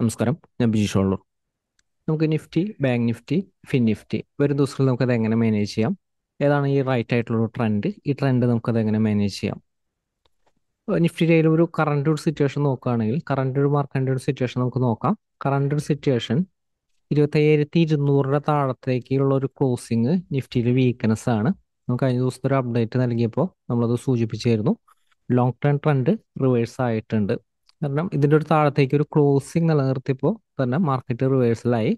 നമസ്കാരം. ഞാൻ ബിജി ഷോളൂർ. നമുക്ക് Nifty bank Nifty fin Nifty. വരും ദിവസങ്ങളിൽ നമുക്കത് എങ്ങനെ മാനേജ് ചെയ്യാം? ഏതാണ് ഈ റൈറ്റ് ആയിട്ടുള്ള ട്രെൻഡ് ഈ ട്രെൻഡ് നമുക്കത് എങ്ങനെ മാനേജ് ചെയ്യാം? നിഫ്റ്റിയുടെ ഒരു കറണ്ട് ഒരു സിറ്റുവേഷൻ നോക്കുകയാണെങ്കിൽ കറണ്ട് ഒരു മാർക്കറ്റിന്റെ ഒരു സിറ്റുവേഷൻ നമുക്ക് നോക്കാം. കറണ്ട് ഒരു സിറ്റുവേഷൻ ഇരുപത്തയ്യായിരത്തി ഇരുന്നൂറിന്റെ താഴത്തേക്കുള്ള ഒരു ക്ലോസിങ് നിഫ്റ്റിയിൽ വീക്ക്നെസ് ആണ്. നമുക്ക് കഴിഞ്ഞ ദിവസത്തെ ഒരു അപ്ഡേറ്റ് നൽകിയപ്പോൾ നമ്മളത് സൂചിപ്പിച്ചായിരുന്നു ലോങ് ടേം ട്രെൻഡ് റിവേഴ്സ് ആയിട്ടുണ്ട്. കാരണം ഇതിന്റെ ഒരു താഴത്തേക്ക് ഒരു ക്ലോസിങ് നിലനിർത്തിയപ്പോൾ തന്നെ മാർക്കറ്റ് റിവേഴ്സലായി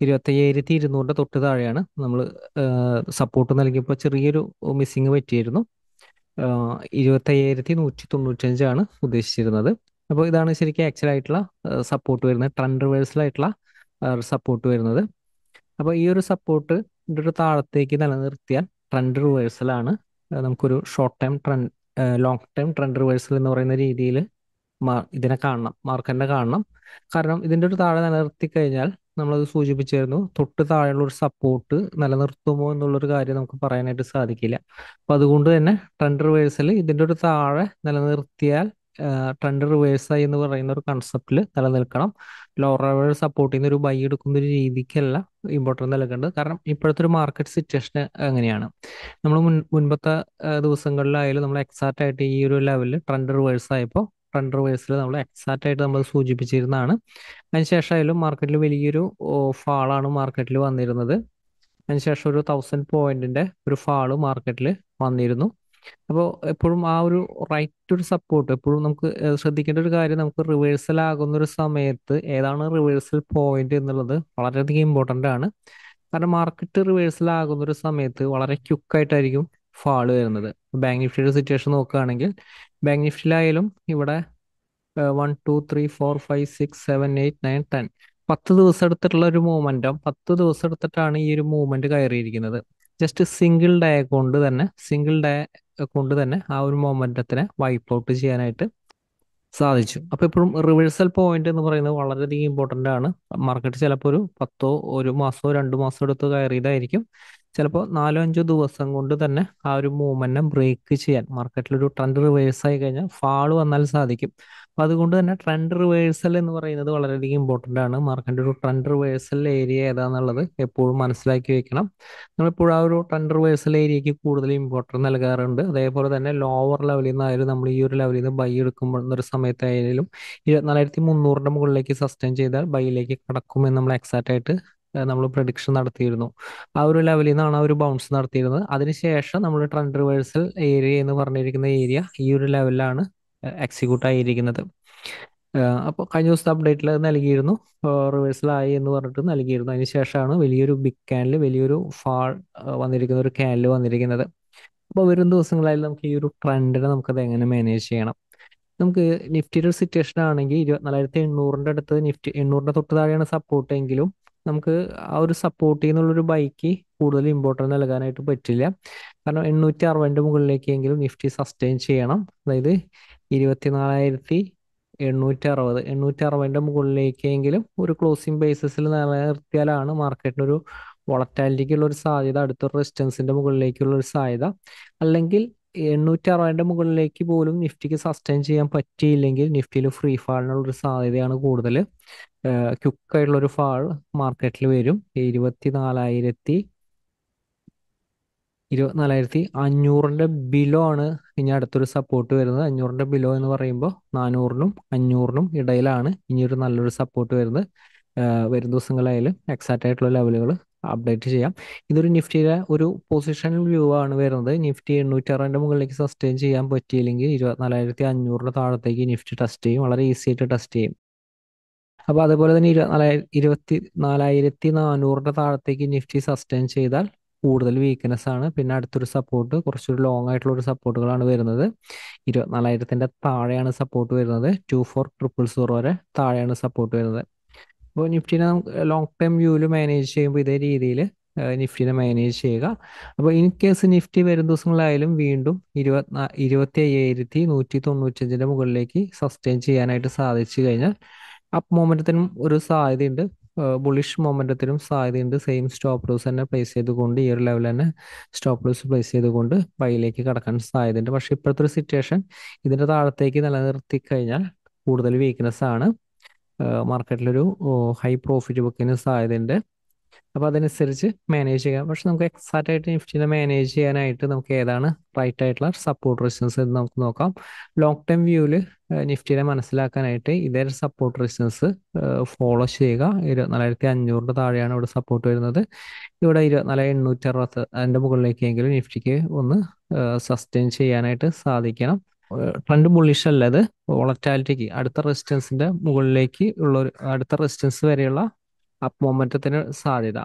ഇരുപത്തയ്യായിരത്തി ഇരുന്നൂറിന്റെ തൊട്ട് താഴെയാണ് നമ്മൾ സപ്പോർട്ട് നൽകിയപ്പോൾ ചെറിയൊരു മിസ്സിങ് പറ്റിയിരുന്നു. ഇരുപത്തയ്യായിരത്തി നൂറ്റി തൊണ്ണൂറ്റഞ്ചാണ് ഉദ്ദേശിച്ചിരുന്നത്. അപ്പോൾ ഇതാണ് ശരിക്കും ആക്ച്വൽ ആയിട്ടുള്ള സപ്പോർട്ട് വരുന്നത് ട്രെൻഡ് റിവേഴ്സലായിട്ടുള്ള സപ്പോർട്ട് വരുന്നത്. അപ്പോൾ ഈ ഒരു സപ്പോർട്ട് ഒരു താഴത്തേക്ക് നിലനിർത്തിയാൽ ട്രെൻഡ് റിവേഴ്സലാണ് നമുക്കൊരു short time trend long time trend reversal എന്ന് പറയുന്ന രീതിയിൽ ഇതിനെ കാണണം മാർക്കറ്റിനെ കാണണം. കാരണം ഇതിന്റെ ഒരു താഴെ നിലനിർത്തി കഴിഞ്ഞാൽ നമ്മളത് സൂചിപ്പിച്ചിരുന്നു തൊട്ട് താഴെയുള്ള ഒരു സപ്പോർട്ട് നിലനിർത്തുമോ എന്നുള്ളൊരു കാര്യം നമുക്ക് പറയാനായിട്ട് സാധിക്കില്ല. അപ്പം അതുകൊണ്ട് തന്നെ ട്രെൻഡ് റിവേഴ്സൽ ഇതിന്റെ ഒരു താഴെ നിലനിർത്തിയാൽ ട്രെൻഡ് റിവേഴ്സായി എന്ന് പറയുന്ന ഒരു കൺസെപ്റ്റിൽ നിലനിൽക്കണം. ലോവർ ലെവൽ സപ്പോർട്ട് ചെയ്യുന്ന ഒരു ബൈ എടുക്കുന്ന ഒരു രീതിക്കല്ല ഇമ്പോർട്ടന്റ് നൽകേണ്ടത്. കാരണം ഇപ്പോഴത്തെ ഒരു മാർക്കറ്റ് സിറ്റുവേഷൻ അങ്ങനെയാണ്. നമ്മൾ മുൻ മുൻപത്തെ ദിവസങ്ങളിലായാലും നമ്മൾ എക്സാക്റ്റ് ആയിട്ട് ഈ ഒരു ലെവലിൽ ട്രെൻഡ് റിവേഴ്സ് ആയപ്പോൾ ട്രെൻഡ് നമ്മൾ എക്സാക്റ്റ് ആയിട്ട് നമ്മൾ സൂചിപ്പിച്ചിരുന്നതാണ്. അതിനുശേഷം ആയാലും മാർക്കറ്റിൽ വലിയൊരു ഫാളാണ് മാർക്കറ്റിൽ വന്നിരുന്നത്. അതിനുശേഷം ഒരു തൗസൻഡ് പോയിന്റിന്റെ ഒരു ഫാൾ മാർക്കറ്റിൽ വന്നിരുന്നു. അപ്പോൾ എപ്പോഴും ആ ഒരു റൈറ്റ് ഒരു സപ്പോർട്ട് എപ്പോഴും നമുക്ക് ശ്രദ്ധിക്കേണ്ട ഒരു കാര്യം നമുക്ക് റിവേഴ്സൽ ആകുന്ന ഒരു സമയത്ത് ഏതാണ് റിവേഴ്സൽ പോയിന്റ് എന്നുള്ളത് വളരെയധികം ഇമ്പോർട്ടന്റ് ആണ്. കാരണം മാർക്കറ്റ് റിവേഴ്സൽ ആകുന്ന ഒരു സമയത്ത് വളരെ ക്യുക്കായിട്ടായിരിക്കും ഫാൾ വരുന്നത്. ബാങ്ക് നിഫ്റ്റിയുടെ സിറ്റുവേഷൻ നോക്കുകയാണെങ്കിൽ ബാങ്ക് നിഫ്റ്റിയിലായാലും ഇവിടെ one two three four five six seven eight nine ten പത്ത് ദിവസം എടുത്തിട്ടുള്ള ഒരു മൂവ്മെന്റും പത്ത് ദിവസം എടുത്തിട്ടാണ് ഈ ഒരു മൂവ്മെന്റ് കയറിയിരിക്കുന്നത്. ജസ്റ്റ് സിംഗിൾ ഡേ കൊണ്ട് തന്നെ സിംഗിൾ ഡേ കൊണ്ട് തന്നെ ആ ഒരു മൊമെന്റത്തിനെ വൈപ്പ് ഔട്ട് ചെയ്യാനായിട്ട് സാധിച്ചു. അപ്പോൾ ഇപ്പോഴും റിവേഴ്സൽ പോയിന്റ് എന്ന് പറയുന്നത് വളരെയധികം ഇമ്പോർട്ടന്റ് ആണ്. മാർക്കറ്റ് ചിലപ്പോൾ ഒരു പത്തോ ഒരു മാസമോ രണ്ട് മാസമോ എടുത്ത് കയറിയതായിരിക്കും. ചിലപ്പോൾ നാലോ അഞ്ചോ ദിവസം കൊണ്ട് തന്നെ ആ ഒരു മൂവ്മെന്റിനെ ബ്രേക്ക് ചെയ്യാൻ മാർക്കറ്റിൽ ഒരു ട്രെൻഡ് റിവേഴ്സ് ആയി കഴിഞ്ഞാൽ ഫാൾ വന്നാൽ സാധിക്കും. അപ്പോൾ അതുകൊണ്ട് തന്നെ ട്രെൻഡ് റിവേഴ്സൽ എന്ന് പറയുന്നത് വളരെയധികം ഇമ്പോർട്ടന്റ് ആണ്. മാർക്കറ്റിന്റെ ഒരു ട്രെൻഡ് റിവേഴ്സൽ ഏരിയ ഏതാണെന്നുള്ളത് എപ്പോഴും മനസ്സിലാക്കി വെക്കണം. നമ്മൾ എപ്പോഴും ആ ഒരു ട്രെൻഡ് റിവേഴ്സൽ ഏരിയക്ക് കൂടുതൽ ഇമ്പോർട്ടൻസ് നൽകാറുണ്ട്. അതേപോലെ തന്നെ ലോവർ ലെവലിൽ നിന്നായാലും നമ്മൾ ഈ ഒരു ലെവലിൽ നിന്ന് ബൈ എടുക്കുമ്പോൾ എന്നൊരു സമയത്തായാലും ഇരുപത്തിനാലായിരത്തി മുന്നൂറിന്റെ മുകളിലേക്ക് സസ്റ്റെയിൻ ചെയ്താൽ ബൈയിലേക്ക് കടക്കുമെന്ന് നമ്മൾ എക്സാക്റ്റ് ആയിട്ട് നമ്മൾ പ്രഡിക്ഷൻ നടത്തിയിരുന്നു. ആ ഒരു ലെവലിൽ നിന്നാണ് ആ ഒരു ബൗൺസ് നടത്തിയിരുന്നത്. അതിനുശേഷം നമ്മൾ ട്രെൻഡ് റിവേഴ്സൽ ഏരിയ എന്ന് പറഞ്ഞിരിക്കുന്ന ഏരിയ ഈ ഒരു ലെവലിലാണ് എക്സിക്യൂട്ട് ആയിരിക്കുന്നത്. അപ്പോൾ കഴിഞ്ഞ ദിവസത്തെ അപ്ഡേറ്റിൽ നൽകിയിരുന്നു. റിവേഴ്സൽ ആയി എന്ന് പറഞ്ഞിട്ട് നൽകിയിരുന്നു. അതിന് ശേഷമാണ് വലിയൊരു ബിഗ് ക്യാനിൽ വലിയൊരു ഫാൾ വന്നിരിക്കുന്ന ഒരു ക്യാനിൽ വന്നിരിക്കുന്നത്. അപ്പോൾ വരും ദിവസങ്ങളായാലും നമുക്ക് ഈ ഒരു ട്രെൻഡിനെ നമുക്കത് എങ്ങനെ മാനേജ് ചെയ്യണം? നമുക്ക് നിഫ്റ്റിയുടെ സിറ്റുവേഷൻ ആണെങ്കിൽ ഇരുപത്തിനാലായിരത്തി എണ്ണൂറിന്റെ അടുത്ത് നിഫ്റ്റി എണ്ണൂറിന്റെ തൊട്ട് താഴെയാണ് സപ്പോർട്ട് എങ്കിലും നമുക്ക് ആ ഒരു സപ്പോർട്ട് ചെയ്യുന്നുള്ളൊരു ബൈക്ക് കൂടുതൽ ഇമ്പോർട്ടൻസ് നൽകാനായിട്ട് പറ്റില്ല. കാരണം എണ്ണൂറ്റി അറുപതിന്റെ മുകളിലേക്കെങ്കിലും നിഫ്റ്റി സസ്റ്റെയിൻ ചെയ്യണം. അതായത് ഇരുപത്തിനാലായിരത്തി എണ്ണൂറ്റി അറുപത് എണ്ണൂറ്റി അറുപതിന്റെ മുകളിലേക്കെങ്കിലും ഒരു ക്ലോസിംഗ് ബേസിസിൽ നിലനിർത്തിയാലാണ് മാർക്കറ്റിനൊരു വോളറ്റാലിറ്റിക്കുള്ള ഒരു സാധ്യത അടുത്തൊരു റെസിസ്റ്റൻസിന്റെ മുകളിലേക്കുള്ള ഒരു സാധ്യത. അല്ലെങ്കിൽ എണ്ണൂറ്റി അറുപതിന്റെ മുകളിലേക്ക് പോലും നിഫ്റ്റിക്ക് സസ്റ്റെയിൻ ചെയ്യാൻ പറ്റിയില്ലെങ്കിൽ നിഫ്റ്റിയിൽ ഫ്രീ ഫാളിനുള്ള ഒരു സാധ്യതയാണ് കൂടുതൽ. ക്യുക്കായിട്ടുള്ള ഒരു ഫാൾ മാർക്കറ്റിൽ വരും. ഇരുപത്തി നാലായിരത്തി ഇരുപത്തിനാലായിരത്തി അഞ്ഞൂറിന്റെ ബിലോ ആണ് ഇനി അടുത്തൊരു സപ്പോർട്ട് വരുന്നത്. അഞ്ഞൂറിന്റെ ബിലോ എന്ന് പറയുമ്പോൾ നാനൂറിനും അഞ്ഞൂറിനും ഇടയിലാണ് ഇനി ഒരു നല്ലൊരു സപ്പോർട്ട് വരുന്നത്. വരും ദിവസങ്ങളായാലും എക്സാക്റ്റ് ആയിട്ടുള്ള ലെവലുകൾ അപ്ഡേറ്റ് ചെയ്യാം. ഇതൊരു നിഫ്റ്റിയുടെ ഒരു പൊസിഷണൽ വ്യൂ ആണ് വരുന്നത്. നിഫ്റ്റി എണ്ണൂറ്റി അറുപതിന്റെ മുകളിലേക്ക് സസ്റ്റെയിൻ ചെയ്യാൻ പറ്റിയില്ലെങ്കിൽ ഇരുപത്തിനാലായിരത്തി അഞ്ഞൂറിന്റെ താഴത്തേക്ക് നിഫ്റ്റി ടെസ്റ്റ് ചെയ്യും. വളരെ ഈസി ആയിട്ട് ടെസ്റ്റ് ചെയ്യും. അപ്പോൾ അതുപോലെ തന്നെ ഇരുപത്തിനാലായിരം ഇരുപത്തി നാലായിരത്തി നാനൂറിന്റെ താഴത്തേക്ക് നിഫ്റ്റി സസ്റ്റെയിൻ ചെയ്താൽ കൂടുതൽ വീക്ക്നെസ് ആണ്. പിന്നെ അടുത്തൊരു സപ്പോർട്ട് കുറച്ചൊരു ലോങ് ആയിട്ടുള്ള ഒരു സപ്പോർട്ടുകളാണ് വരുന്നത്. ഇരുപത്തിനാലായിരത്തിന്റെ താഴെയാണ് സപ്പോർട്ട് വരുന്നത്. ടു ഫോർ ട്രിപ്പിൾ സീറോ വരെ താഴെയാണ് സപ്പോർട്ട് വരുന്നത്. അപ്പോൾ നിഫ്റ്റിനെ നമുക്ക് ലോങ് ടൈം വ്യൂവിൽ മാനേജ് ചെയ്യുമ്പോൾ ഇതേ രീതിയിൽ നിഫ്റ്റിനെ മാനേജ് ചെയ്യുക. അപ്പോൾ ഇൻ കേസ് നിഫ്റ്റി വരും ദിവസങ്ങളായാലും വീണ്ടും ഇരുപത്തിനാ ഇരുപത്തി അയ്യായിരത്തി നൂറ്റി തൊണ്ണൂറ്റഞ്ചിന്റെ മുകളിലേക്ക് സസ്റ്റെയിൻ ചെയ്യാനായിട്ട് സാധിച്ചു കഴിഞ്ഞാൽ അപ്പ് മൊമെന്റത്തിനും ഒരു സാധ്യതയുണ്ട്. ബുളിഷ് മൊമെന്റത്തിനും സാധ്യതയുണ്ട്. സെയിം സ്റ്റോപ്പ് ലോസ് തന്നെ പ്ലേസ് ചെയ്തുകൊണ്ട് ഈ ഒരു ലെവൽ തന്നെ സ്റ്റോപ്പ് ലോസ് പ്ലേസ് ചെയ്തുകൊണ്ട് ബൈയിലേക്ക് കടക്കാൻ സാധ്യതയുണ്ട്. പക്ഷേ ഇപ്പോഴത്തെ ഒരു സിറ്റുവേഷൻ ഇതിന്റെ താഴത്തേക്ക് നിലനിർത്തി കഴിഞ്ഞാൽ കൂടുതൽ വീക്ക്നെസ് ആണ്. മാർക്കറ്റിലൊരു ഹൈ പ്രോഫിറ്റ് ബുക്കിന് സാധ്യതയുണ്ട്. അപ്പോൾ അതനുസരിച്ച് മാനേജ് ചെയ്യാം. പക്ഷെ നമുക്ക് എക്സാക്റ്റ് ആയിട്ട് നിഫ്റ്റിനെ മാനേജ് ചെയ്യാനായിട്ട് നമുക്ക് ഏതാണ് റൈറ്റ് ആയിട്ടുള്ള സപ്പോർട്ട് റെസിസ്റ്റൻസ് എന്ന് നമുക്ക് നോക്കാം. ലോങ് ടേം വ്യൂവിൽ നിഫ്റ്റിനെ മനസ്സിലാക്കാനായിട്ട് ഇതേ സപ്പോർട്ട് റെസിസ്റ്റൻസ് ഫോളോ ചെയ്യുക. ഇരുപത്തിനാലായിരത്തി അഞ്ഞൂറിന്റെ താഴെയാണ് ഇവിടെ സപ്പോർട്ട് വരുന്നത്. ഇവിടെ ഇരുപത്തിനാല് എണ്ണൂറ്റി അറുപത്തി അതിന്റെ മുകളിലേക്കെങ്കിലും നിഫ്റ്റിക്ക് ഒന്ന് സസ്റ്റെയിൻ ചെയ്യാനായിട്ട് സാധിക്കണം. ട്രെൻഡ് ബുള്ളിഷ് അല്ല അത് വോളറ്റാലിറ്റിക്ക് അടുത്ത റെസിസ്റ്റൻസിന്റെ മുകളിലേക്ക് ഉള്ള ഒരു അടുത്ത റെസിസ്റ്റൻസ് വരെയുള്ള അപ്പ് മൊമെന്റത്തിന് സാധ്യത.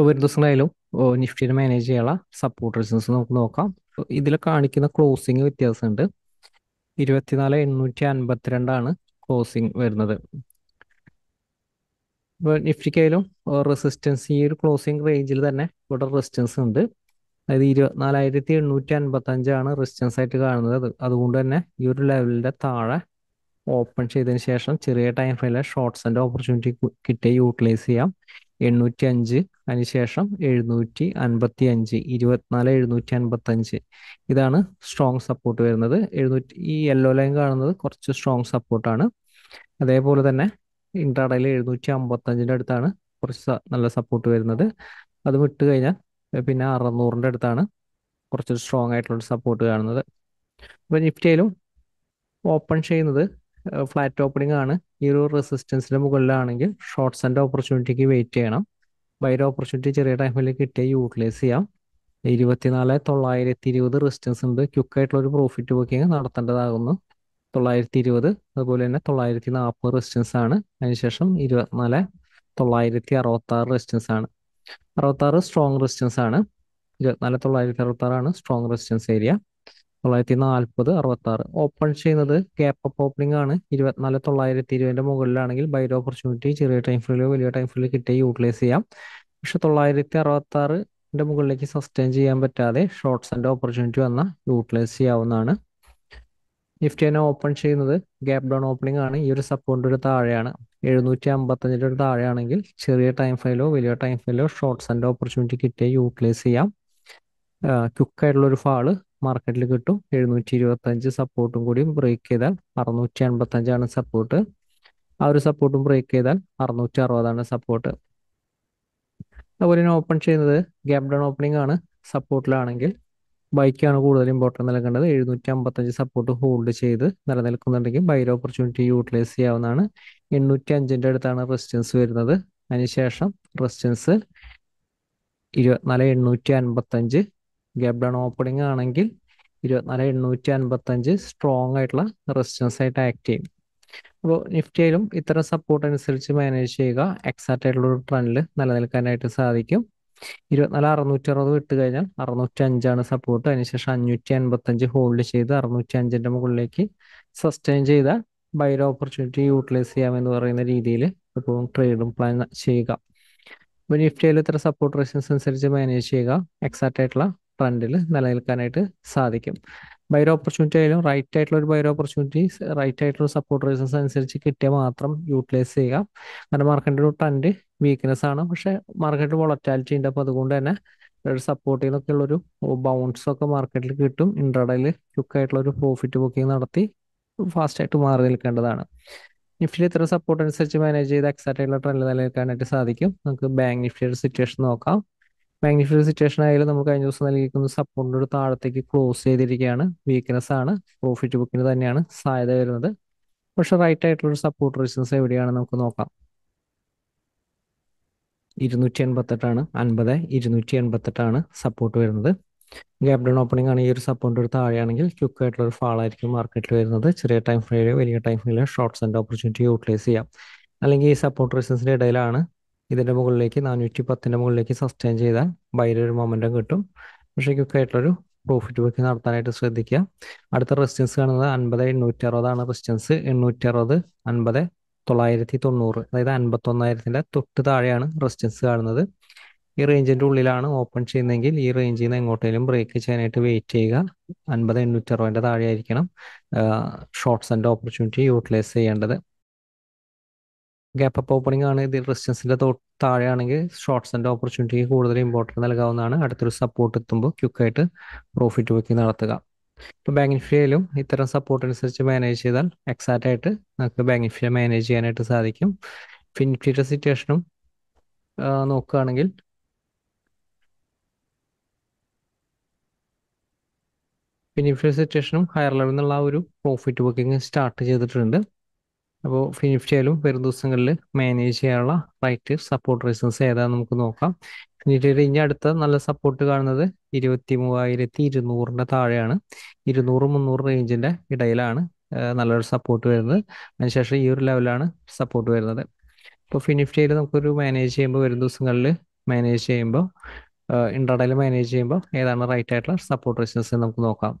വരും ദിവസങ്ങളായാലും നിഫ്റ്റിനെ മാനേജ് ചെയ്യാനുള്ള സപ്പോർട്ട് റെസിസ്റ്റൻസ് നമുക്ക് നോക്കാം. ഇതിൽ കാണിക്കുന്ന ക്ലോസിങ് വ്യത്യാസമുണ്ട്. ഇരുപത്തിനാല് എണ്ണൂറ്റി അൻപത്തിരണ്ടാണ് ക്ലോസിങ് വരുന്നത്. ഇപ്പോൾ നിഫ്റ്റിക്കായാലും റെസിസ്റ്റൻസ് ഈ ഒരു ക്ലോസിങ് റേഞ്ചിൽ തന്നെ ഇവിടെ റെസിസ്റ്റൻസ് ഉണ്ട്. അതായത് ഇരുപത്തിനാലായിരത്തി എണ്ണൂറ്റി അൻപത്തി അഞ്ചാണ് റെസിസ്റ്റൻസ് ആയിട്ട് കാണുന്നത്. അത് അതുകൊണ്ട് തന്നെ ഈ ഒരു ലെവലിന്റെ താഴെ ഓപ്പൺ ചെയ്തതിന് ശേഷം ചെറിയ ടൈം ഫ്രെയിലെ ആൻഡ് ഓപ്പർച്യൂണിറ്റി കിട്ടിയ യൂട്ടിലൈസ് ചെയ്യാം എണ്ണൂറ്റി അഞ്ച് അതിനുശേഷം എഴുന്നൂറ്റി അൻപത്തി അഞ്ച് ഇരുപത്തിനാല് എഴുന്നൂറ്റി അൻപത്തി അഞ്ച് ഇതാണ് സ്ട്രോങ് സപ്പോർട്ട് വരുന്നത്. എഴുന്നൂറ്റി ഈ യെല്ലോ ലൈൻ കാണുന്നത് കുറച്ച് സ്ട്രോങ് സപ്പോർട്ടാണ് അതേപോലെ തന്നെ ഇൻട്രാഡയിൽ എഴുന്നൂറ്റി അമ്പത്തഞ്ചിന്റെ അടുത്താണ് കുറച്ച് നല്ല സപ്പോർട്ട് വരുന്നത്. അത് വിട്ട് കഴിഞ്ഞാൽ പിന്നെ അറുന്നൂറിന്റെ അടുത്താണ്. കുറച്ചൊരു സ്ട്രോങ് ആയിട്ടുള്ള സപ്പോർട്ട് കാണുന്നത്. അപ്പോൾ നിഫ്റ്റിയിലും ഓപ്പൺ ചെയ്യുന്നത് ഫ്ലാറ്റ് ഓപ്പണിംഗ് ആണ്. ഈ ഒരു റെസിസ്റ്റൻസിന് മുകളിലാണെങ്കിൽ ഷോർട്ട്സ് ആൻഡ് ഓപ്പർച്യൂണിറ്റിക്ക് വെയിറ്റ് ചെയ്യണം. ബൈഡ് ഓപ്പർച്യൂണിറ്റി ചെറിയ ടൈമിൽ കിട്ടിയ യൂട്ടിലൈസ് ചെയ്യാം. ഇരുപത്തിനാല് തൊള്ളായിരത്തി ഇരുപത് റെസിസ്റ്റൻസ് ഉണ്ട് ക്യുക്കായിട്ടുള്ള ഒരു പ്രോഫിറ്റ് ബുക്കിംഗ് നടത്തേണ്ടതാകുന്നു. തൊള്ളായിരത്തി ഇരുപത് അതുപോലെ തന്നെ തൊള്ളായിരത്തി നാൽപ്പത് റെസിസ്റ്റൻസ് ആണ്. അതിനുശേഷം ഇരുപത്തിനാല് തൊള്ളായിരത്തി അറുപത്തി ആറ് റെസിസ്റ്റൻസ് ആണ്. അറുപത്തി ആറ് സ്ട്രോങ് റെസിസ്റ്റൻസ് ആണ്. ഇരുപത്തിനാല് തൊള്ളായിരത്തി അറുപത്തി ആറാണ് സ്ട്രോങ് റെസിസ്റ്റൻസ് ഏരിയ തൊള്ളായിരത്തി നാൽപ്പത് അറുപത്തി ആറ് ഓപ്പൺ ചെയ്യുന്നത് ഗ്യാപ്പ് അപ്പ് ഓപ്പണിംഗ് ആണ്. ഇരുപത്തിനാല് തൊള്ളായിരത്തി ഇരുപതിന്റെ മുകളിലാണെങ്കിൽ ബൈഡ് ഓപ്പർച്യൂണിറ്റി ചെറിയ ടൈം ഫ്രീലോ വലിയ ടൈം ഫ്രീലോ കിട്ടിയ യൂട്ടിലൈസ് ചെയ്യാം. പക്ഷെ തൊള്ളായിരത്തി അറുപത്തി ആറിന്റെ മുകളിലേക്ക് സസ്റ്റെയിൻ ചെയ്യാൻ പറ്റാതെ ഷോർട്ട്സ് ആൻഡ് ഓപ്പർച്യൂണിറ്റി വന്നാൽ യൂട്ടിലൈസ് ചെയ്യാവുന്നതാണ്. നിഫ്റ്റി തന്നെ ഓപ്പൺ ചെയ്യുന്നത്. ഗ്യാപ് ഡൗൺ ഓപ്പണിംഗ് ആണ്. ഈ ഒരു സപ്പോർട്ടിന്റെ ഒരു താഴെയാണ്. എഴുന്നൂറ്റി അമ്പത്തഞ്ചിന്റെ ഒരു താഴെയാണെങ്കിൽ ചെറിയ ടൈം ഫൈലോ വലിയ ടൈം ഫൈലോ ഷോർട്ട്സ് ആൻഡ് ഓപ്പർച്യൂണിറ്റി കിട്ടിയാൽ യൂട്ടിലൈസ് ചെയ്യാം. ക്യുക്കായിട്ടുള്ള ഒരു ഫാൾ മാർക്കറ്റിൽ കിട്ടും. എഴുന്നൂറ്റി ഇരുപത്തഞ്ച് സപ്പോർട്ടും കൂടി ബ്രേക്ക് ചെയ്താൽ അറുന്നൂറ്റി അൻപത്തഞ്ചാണ് സപ്പോർട്ട് ആ ഒരു സപ്പോർട്ടും ബ്രേക്ക് ചെയ്താൽ അറുന്നൂറ്റി അറുപതാണ് സപ്പോർട്ട് അതുപോലെ തന്നെ ഓപ്പൺ ചെയ്യുന്നത് ഗ്യാപ് ഡൗൺ ഓപ്പണിംഗ് ആണ്. സപ്പോർട്ടിലാണെങ്കിൽ ബൈക്കാണ് കൂടുതൽ ഇമ്പോർട്ടന്റ് നൽകേണ്ടത് എഴുന്നൂറ്റി അമ്പത്തഞ്ച് സപ്പോർട്ട് ഹോൾഡ് ചെയ്ത് നിലനിൽക്കുന്നുണ്ടെങ്കിൽ ബൈർ ഓപ്പർച്യൂണിറ്റി യൂട്ടിലൈസ് ചെയ്യാവുന്നതാണ്. എണ്ണൂറ്റി അഞ്ചിന്റെ അടുത്താണ് റെസിസ്റ്റൻസ് വരുന്നത്. അതിനുശേഷം റെസിസ്റ്റൻസ് ഇരുപത്തിനാല് എണ്ണൂറ്റി അൻപത്തഞ്ച് ഗ്യാപ് ഡൗൺ ഓപ്പണിംഗ് ആണെങ്കിൽ ഇരുപത്തിനാല് എണ്ണൂറ്റി അൻപത്തഞ്ച് സ്ട്രോങ് ആയിട്ടുള്ള റെസിസ്റ്റൻസ് ആയിട്ട് ആക്ട് ചെയ്യും. അപ്പോൾ നിഫ്റ്റിയിലും ഇത്തരം സപ്പോർട്ട് അനുസരിച്ച് മാനേജ് ചെയ്യുക. എക്സാക്റ്റ് ആയിട്ടുള്ള ഒരു ട്രെൻഡിൽ നിലനിൽക്കാനായിട്ട് സാധിക്കും. ഇരുപത്തിനാല് അറുന്നൂറ്റി അറുപത് വിട്ട് കഴിഞ്ഞാൽ അറുന്നൂറ്റി അഞ്ചാണ് സപ്പോർട്ട് അതിനുശേഷം അഞ്ഞൂറ്റി അൻപത്തഞ്ച് ഹോൾഡ് ചെയ്ത് അറുന്നൂറ്റി അഞ്ചിന്റെ മുകളിലേക്ക് സസ്റ്റെയിൻ ചെയ്ത ബൈര ഓപ്പർച്യൂണിറ്റി യൂട്ടിലൈസ് ചെയ്യാമെന്ന് പറയുന്ന രീതിയിൽ എപ്പോഴും ട്രേഡും പ്ലാൻ ചെയ്യുക. ഇപ്പോൾ നിഫ്റ്റിയിൽ ഇത്ര സപ്പോർട്ട് റെസിസ്റ്റൻസ് അനുസരിച്ച് മാനേജ് ചെയ്യുക. എക്സാക്റ്റ് ആയിട്ടുള്ള ട്രെൻഡിൽ നിലനിൽക്കാനായിട്ട് സാധിക്കും. ബൈർ ഓപ്പർച്യൂണിറ്റി ആയാലും റൈറ്റ് ആയിട്ടുള്ള ഒരു ബൈർ ഓപ്പർച്യൂണിറ്റി റൈറ്റ് ആയിട്ടുള്ള സപ്പോർട്ട് റേസൻസ് അനുസരിച്ച് കിട്ടിയാൽ മാത്രം യൂട്ടിലൈസ് ചെയ്യുക. കാരണം മാർക്കറ്റിന്റെ ഒരു ട്രെൻഡ് വീക്ക്നെസ് ആണ്. പക്ഷെ മാർക്കറ്റ് വോളറ്റാലിറ്റി ഉണ്ട്. അപ്പോൾ അതുകൊണ്ട് തന്നെ ഒരു സപ്പോർട്ടിൽ നിന്നൊക്കെ ഉള്ളൊരു ബൗൺസ് ഒക്കെ മാർക്കറ്റിൽ കിട്ടും. ഇൻട്രഡയിൽ ക്യുക്കായിട്ടുള്ള ഒരു പ്രോഫിറ്റ് ബുക്കിംഗ് നടത്തി ഫാസ്റ്റ് ആയിട്ട് മാറി നിൽക്കേണ്ടതാണ്. നിഫ്റ്റി ഇത്ര സപ്പോർട്ട് അനുസരിച്ച് മാനേജ് ചെയ്ത് എക്സാക്റ്റ് ആയിട്ടുള്ള ട്രെൻഡ് നിലനിൽക്കാനായിട്ട് സാധിക്കും. നമുക്ക് ബാങ്ക് നിഫ്റ്റിയുടെ സിറ്റുവേഷൻ നോക്കാം. ബാങ്ക് നിഫ്റ്റിയുടെ സിറ്റുവേഷൻ ആയാലും നമുക്ക് കഴിഞ്ഞ ദിവസം നൽകിയിരിക്കുന്ന സപ്പോർട്ടിന്റെ ഒരു താഴത്തേക്ക് ക്ലോസ് ചെയ്തിരിക്കുകയാണ്. വീക്ക്നെസ് ആണ്. പ്രോഫിറ്റ് ബുക്കിന് തന്നെയാണ് സാധ്യത വരുന്നത്. പക്ഷെ റൈറ്റ് ആയിട്ടുള്ള ഒരു സപ്പോർട്ട് റീസൺസ് എവിടെയാണ് നമുക്ക് നോക്കാം. ഇരുന്നൂറ്റി എൺപത്തെട്ടാണ് അൻപത് ഇരുന്നൂറ്റി എൺപത്തെട്ടാണ് സപ്പോർട്ട് വരുന്നത്. ഗ്യാപ് ഡൗൺ ഓപ്പണിംഗ് ആണ്. ഈ ഒരു സപ്പോർട്ട് ഒരു താഴെയാണെങ്കിൽ ക്വിക്ക് ആയിട്ടുള്ള ഒരു ഫാൾ ആയിരിക്കും മാർക്കറ്റിൽ വരുന്നത്. ചെറിയ ടൈം ഫ്രെയിലോ വലിയ ടൈം ഫ്രെയിലോ ഷോർട്ട്സ് ആൻഡ് ഓപ്പർച്യൂണിറ്റി യൂട്ടിലൈസ് ചെയ്യാം. അല്ലെങ്കിൽ ഈ സപ്പോർട്ട് റെസിസ്റ്റൻസിന്റെ ഇടയിലാണ് ഇതിന്റെ മുകളിലേക്ക് നാനൂറ്റി പത്തിന്റെ മുകളിലേക്ക് സസ്റ്റെയിൻ ചെയ്താൽ ബൈര ഒരു മൊമെന്റം കിട്ടും. പക്ഷേ ക്വിക്ക് ആയിട്ടുള്ളൊരു പ്രോഫിറ്റ് ബുക്കിംഗ് നടത്താനായിട്ട് ശ്രദ്ധിക്കുക. അടുത്ത റെസിസ്റ്റൻസ് കാണുന്നത് അൻപത് എണ്ണൂറ്റി അറുപതാണ് റെസിസ്റ്റൻസ് എണ്ണൂറ്റി അറുപത് അൻപത് തൊള്ളായിരത്തി തൊണ്ണൂറ് അതായത് അൻപത്തൊന്നായിരത്തിന്റെ തൊട്ട് താഴെയാണ് റെസിസ്റ്റൻസ് കാണുന്നത്. ഈ റേഞ്ചിന്റെ ഉള്ളിലാണ് ഓപ്പൺ ചെയ്യുന്നതെങ്കിൽ ഈ റേഞ്ചിൽ നിന്ന് എങ്ങോട്ടേലും ബ്രേക്ക് ചെയ്യാനായിട്ട് വെയിറ്റ് ചെയ്യുക. അൻപത് എണ്ണൂറ്റി അറുപതിന്റെ താഴെ ആയിരിക്കണം ഷോർട്ട്സ് ആൻഡ് ഓപ്പർച്യൂണിറ്റി യൂട്ടിലൈസ് ചെയ്യേണ്ടത്. ഗ്യാപ്പ് അപ്പ് ഓപ്പണിംഗ് ആണ് ഇത് റെസിസ്റ്റൻസിന്റെ താഴെയാണെങ്കിൽ ഷോർട്ട്സ് ആൻഡ് ഓപ്പർച്യൂണിറ്റിക്ക് കൂടുതൽ ഇമ്പോർട്ടൻസ് നൽകാവുന്നതാണ്. അടുത്തൊരു സപ്പോർട്ട് എത്തുമ്പോൾ ക്യുക്കായിട്ട് പ്രോഫിറ്റ് ബുക്കിംഗ് നടത്തുക. ഇപ്പോൾ ബാങ്ക് നിഫ്റ്റിയിലും ഇത്തരം സപ്പോർട്ട് അനുസരിച്ച് മാനേജ് ചെയ്താൽ എക്സാക്റ്റ് ആയിട്ട് നമുക്ക് ബാങ്ക് നിഫ്റ്റിയെ മാനേജ് ചെയ്യാനായിട്ട് സാധിക്കും. ഫിനിഫ്റ്റിയുടെ സിറ്റുവേഷനും നോക്കുകയാണെങ്കിൽ ഫിനിഫ്റ്റി സിറ്റുവേഷനും ഹയർ ലെവലിൽ നിന്നുള്ള ആ ഒരു പ്രോഫിറ്റ് ബുക്കിംഗ് സ്റ്റാർട്ട് ചെയ്തിട്ടുണ്ട്. അപ്പോൾ ഫിനിഫ്റ്റിയായാലും വരും ദിവസങ്ങളിൽ മാനേജ് ചെയ്യാനുള്ള റൈറ്റ് സപ്പോർട്ട് റീസൺസ് ഏതാണെന്ന് നമുക്ക് നോക്കാം. ഫിനിഫ്റ്റിയുടെ ഇനി അടുത്ത നല്ല സപ്പോർട്ട് കാണുന്നത് ഇരുപത്തി മൂവായിരത്തി ഇരുന്നൂറിന്റെ താഴെയാണ്. ഇരുന്നൂറ് മുന്നൂറ് റേഞ്ചിന്റെ ഇടയിലാണ് നല്ലൊരു സപ്പോർട്ട് വരുന്നത്. അതിനുശേഷം ഈ ഒരു ലെവലാണ് സപ്പോർട്ട് വരുന്നത്. ഇപ്പോൾ ഫിനിഫ്റ്റിയിൽ നമുക്കൊരു മാനേജ് ചെയ്യുമ്പോൾ വരും ദിവസങ്ങളിൽ മാനേജ് ചെയ്യുമ്പോൾ ഇൻട്രാഡയിൽ മാനേജ് ചെയ്യുമ്പോൾ ഏതാണ് റൈറ്റ് ആയിട്ടുള്ള സപ്പോർട്ട് റെസിസ്റ്റൻസ് നമുക്ക് നോക്കാം.